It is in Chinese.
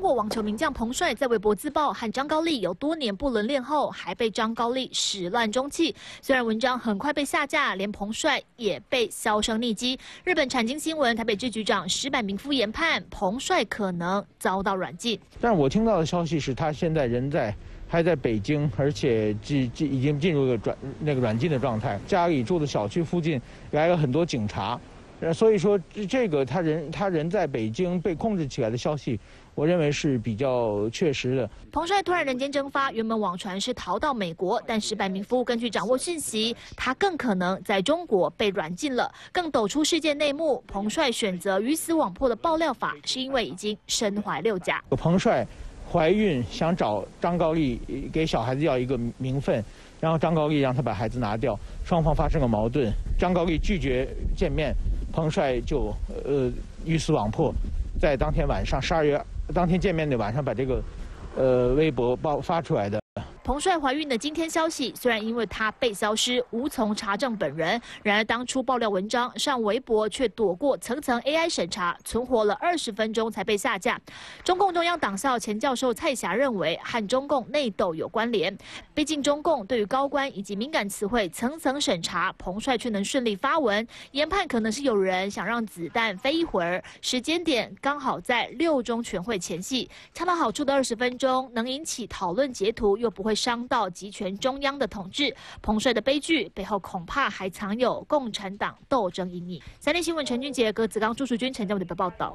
国网球名将彭帅在微博自曝和张高丽有多年不伦恋后，还被张高丽始乱终弃。虽然文章很快被下架，连彭帅也被销声匿迹。日本产经新闻台北支局长石柏明夫研判，彭帅可能遭到软禁。但我听到的消息是他现在人在还在北京，而且进进已经进入了软那个软禁的状态。家里住的小区附近来了很多警察。呃，所以说这个他人他人在北京被控制起来的消息，我认为是比较确实的。彭帅突然人间蒸发，原本网传是逃到美国，但是百名夫根据掌握讯息，他更可能在中国被软禁了。更抖出事件内幕，彭帅选择鱼死网破的爆料法，是因为已经身怀六甲。彭帅怀孕想找张高丽给小孩子要一个名分，然后张高丽让他把孩子拿掉，双方发生了矛盾，张高丽拒绝见面。彭帅就呃鱼死网破，在当天晚上十二月当天见面的晚上把这个呃微博爆发出来的。彭帅怀孕的今天消息，虽然因为他被消失，无从查证本人，然而当初爆料文章上微博却躲过层层 AI 审查，存活了二十分钟才被下架。中共中央党校前教授蔡霞认为，和中共内斗有关联。毕竟中共对于高官以及敏感词汇层层审查，彭帅却能顺利发文，研判可能是有人想让子弹飞一会儿，时间点刚好在六中全会前夕，恰到好处的二十分钟，能引起讨论截图，又不会。伤到集权中央的统治，彭帅的悲剧背后恐怕还藏有共产党斗争阴影。三立新闻陈俊杰、葛子刚、朱淑君、陈教伟的报道。